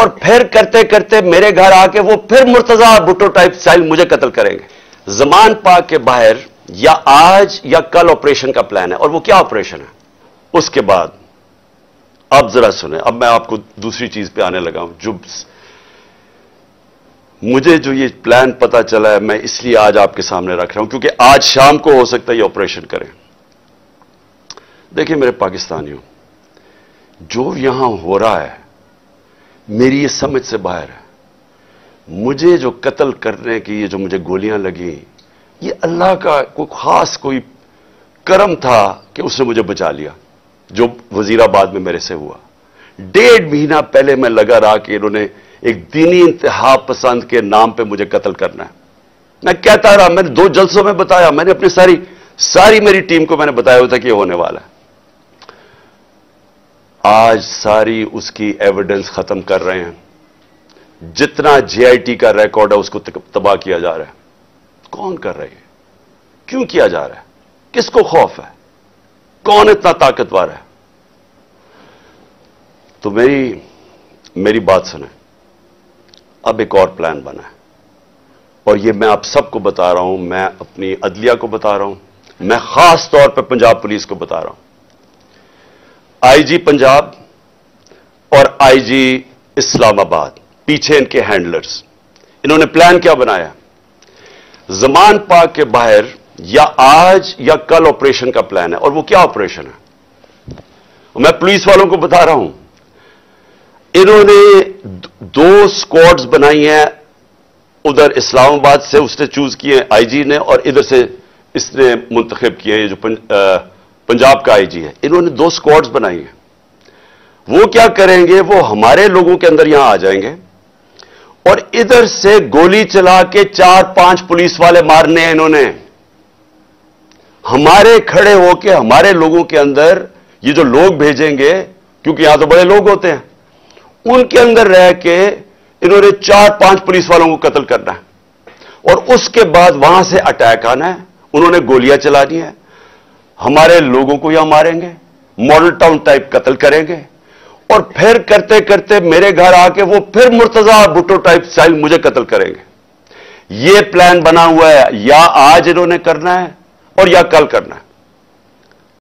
और फिर करते करते मेरे घर आके वो फिर मुर्तजा भुट्टो टाइप स्टाइल मुझे कत्ल करेंगे। जमान पाक के बाहर, या आज, या कल ऑपरेशन का प्लान है। और वो क्या ऑपरेशन है? उसके बाद, अब जरा सुने, अब मैं आपको दूसरी चीज़ पे आने लगा हूँ, जो मुझे जो ये प्लान पता चला है, मैं इसलिए आज आपके सामने रख रहा हूँ, क्योंकि आज शाम को हो सकता है ये ऑपरेशन करें। देखिए मेरे पाकिस्तानियों, जो यहाँ हो रहा है मेरी ये समझ से बाहर है। मुझे जो कत्ल करने की, ये जो मुझे गोलियाँ लगी, ये अल्लाह का कोई खास कोई कर्म था कि उसने मुझे बचा लिया, जो वजीराबाद में मेरे से हुआ। डेढ़ महीना पहले मैं लगा रहा कि इन्होंने एक दीनी इंतहा पसंद के नाम पे मुझे कत्ल करना है। मैं कहता रहा, मैंने दो जलसों में बताया, मैंने अपनी सारी सारी मेरी टीम को मैंने बताया हुआ था कि होने वाला है। आज सारी उसकी एविडेंस खत्म कर रहे हैं। जितना जीआईटी का रिकॉर्ड है, उसको तबाह किया जा रहा है। कौन कर रही है क्यों किया जा रहा है? किसको खौफ है? कौन इतना ताकतवर है? तो मेरी मेरी बात सुने। अब एक और प्लान बना है। और ये मैं आप सबको बता रहा हूँ, मैं अपनी अदलिया को बता रहा हूँ, मैं खास तौर पर पंजाब पुलिस को बता रहा हूँ। आईजी पंजाब और आईजी इस्लामाबाद, पीछे इनके हैंडलर्स। इन्होंने प्लान क्या बनाया? जमान पाक के बाहर या आज या कल ऑपरेशन का प्लान है, और वो क्या ऑपरेशन है? मैं पुलिस वालों को बता रहा हूँ, इन्होंने दो स्क्वाड्स बनाई हैं, उधर इस्लामाबाद से उसने चूज़ किए आईजी ने, और इधर से इसने मुंतखब किए जो पंजाब का आईजी है। इन्होंने दो स्क्वाड्स बनाई हैं। वो क्या करेंगे? वो हमारे लोगों के अंदर यहाँ आ जाएँगे और इधर से गोली चला के चार पाँच पुलिस वाले मारने हैं इन्होंने। हमारे खड़े होके, हमारे लोगों के अंदर ये जो लोग भेजेंगे, क्योंकि यहाँ तो बड़े लोग होते हैं, उनके अंदर रह के इन्होंने चार पाँच पुलिस वालों को कत्ल करना है। और उसके बाद वहाँ से अटैक आना है। उन्होंने गोलियाँ चलानी है। हमारे लोगों को यहाँ मारेंगे, मॉडल टाउन टाइप कत्ल करेंगे, और फिर करते करते मेरे घर आके वो फिर मुर्तजा भुट्टो टाइप स्टाइल मुझे कत्ल करेंगे। ये प्लान बना हुआ है, या आज इन्होंने करना है, और या कल करना है।